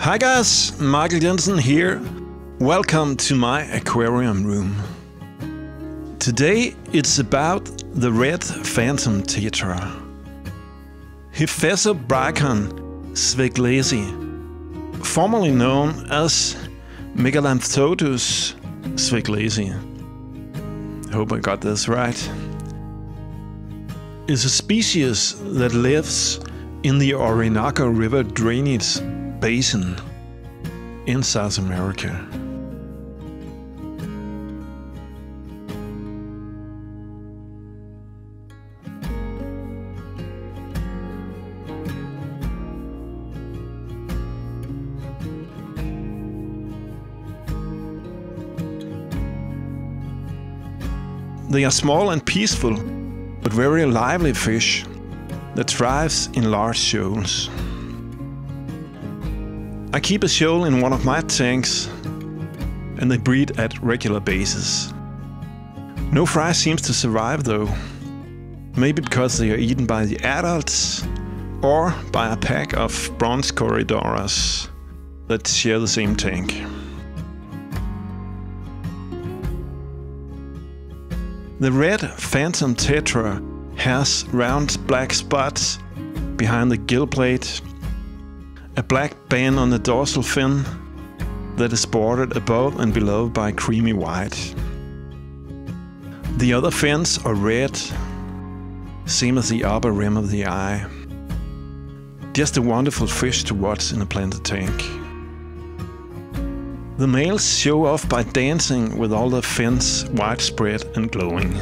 Hi guys, Michael Jensen here. Welcome to my aquarium room. Today it's about the red phantom tetra. Hyphessobrycon sweglesi, formerly known as Megalamphodus sweglesi. Hope I got this right. Is a species that lives in the Orinoco River drainage basin in South America. They are small and peaceful, but very lively fish that thrives in large shoals. I keep a shoal in one of my tanks and they breed at regular basis. No fry seems to survive though. Maybe because they are eaten by the adults or by a pack of bronze corydoras that share the same tank. The red phantom tetra has round black spots behind the gill plate, a black band on the dorsal fin that is bordered above and below by creamy white. The other fins are red, same as the upper rim of the eye. Just a wonderful fish to watch in a planted tank. The males show off by dancing with all the fins widespread and glowing.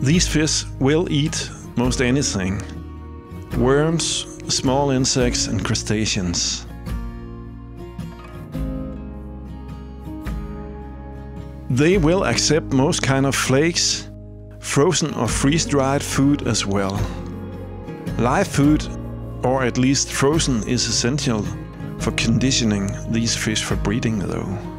These fish will eat most anything. Worms, small insects and crustaceans. They will accept most kind of flakes, frozen or freeze-dried food as well. Live food, or at least frozen, is essential for conditioning these fish for breeding though.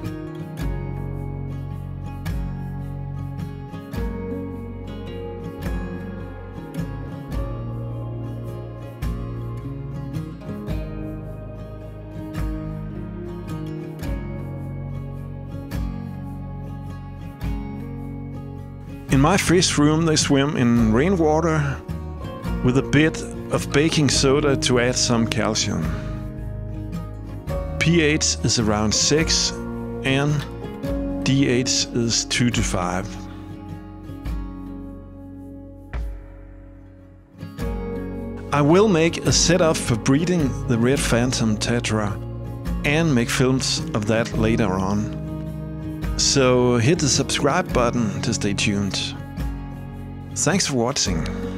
My fish room they swim in rainwater with a bit of baking soda to add some calcium pH is around 6 and DH is 2 to 5. I will make a setup for breeding the Red Phantom Tetra and make films of that later on. So hit the subscribe button to stay tuned. Thanks for watching.